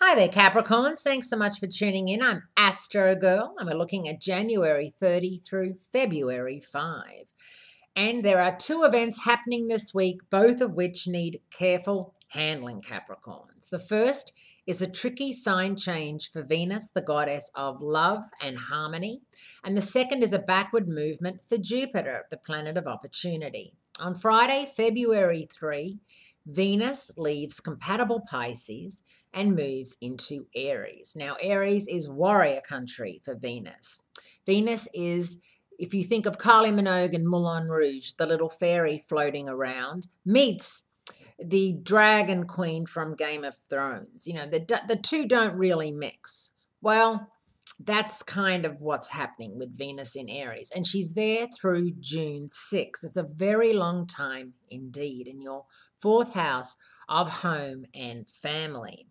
Hi there, Capricorns. Thanks so much for tuning in. I'm Astro Girl, and we're looking at January 30 through February 5. And there are two events happening this week, both of which need careful handling, Capricorns. The first is a tricky sign change for Venus, the goddess of love and harmony. And the second is a backward movement for Jupiter, the planet of opportunity. On Friday, February 3, Venus leaves compatible Pisces and moves into Aries. Now, Aries is warrior country for Venus. Venus is, if you think of Kylie Minogue and Moulin Rouge, the little fairy floating around, meets the dragon queen from Game of Thrones. You know, the, the two don't really mix. Well, that's kind of what's happening with Venus in Aries. And she's there through June 6th. It's a very long time indeed in your fourth house of home and family.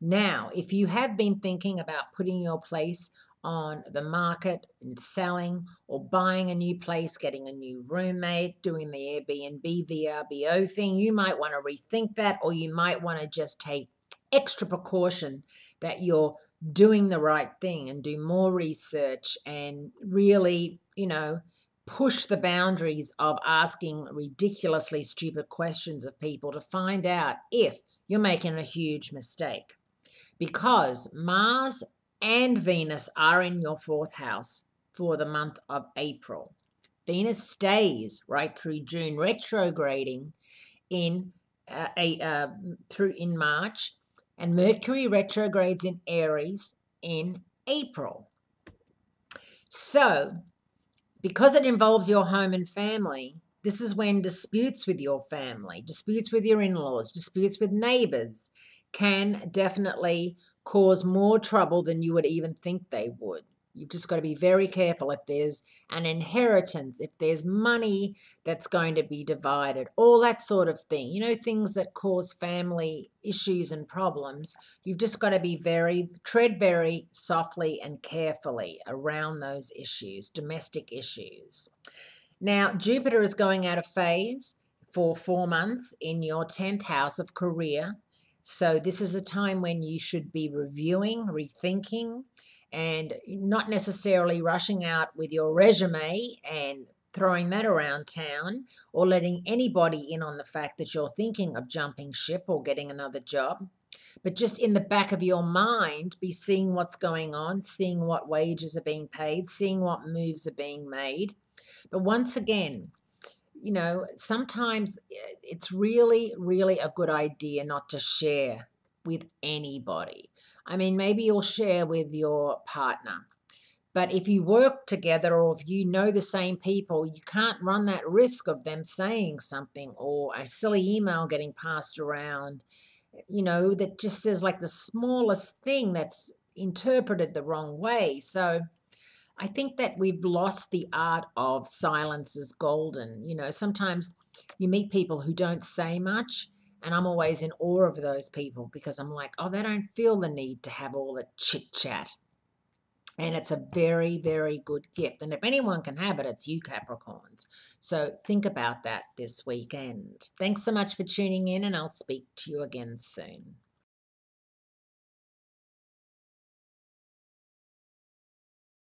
Now, if you have been thinking about putting your place on the market and selling or buying a new place, getting a new roommate, doing the Airbnb VRBO thing, you might want to rethink that or you might want to just take extra precaution that you're doing the right thing and do more research and really, you know, push the boundaries of asking ridiculously stupid questions of people to find out if you're making a huge mistake. Because Mars and Venus are in your fourth house for the month of April. Venus stays right through June, retrograding in uh, a, uh, through in March, and Mercury retrogrades in Aries in April. So, because it involves your home and family, this is when disputes with your family, disputes with your in laws, disputes with neighbors can definitely cause more trouble than you would even think they would. You've just got to be very careful if there's an inheritance, if there's money that's going to be divided, all that sort of thing. You know, things that cause family issues and problems. You've just got to be very, tread very softly and carefully around those issues, domestic issues. Now, Jupiter is going out of phase for four months in your 10th house of career. So, this is a time when you should be reviewing, rethinking, and not necessarily rushing out with your resume and throwing that around town or letting anybody in on the fact that you're thinking of jumping ship or getting another job. But just in the back of your mind, be seeing what's going on, seeing what wages are being paid, seeing what moves are being made. But once again, you know, sometimes eh, it's really, really a good idea not to share with anybody. I mean, maybe you'll share with your partner. But if you work together or if you know the same people, you can't run that risk of them saying something or a silly email getting passed around, you know, that just says like the smallest thing that's interpreted the wrong way. So I think that we've lost the art of silence is golden. You know, sometimes you meet people who don't say much and I'm always in awe of those people because I'm like, oh, they don't feel the need to have all the chit chat. And it's a very, very good gift. And if anyone can have it, it's you, Capricorns. So think about that this weekend. Thanks so much for tuning in, and I'll speak to you again soon.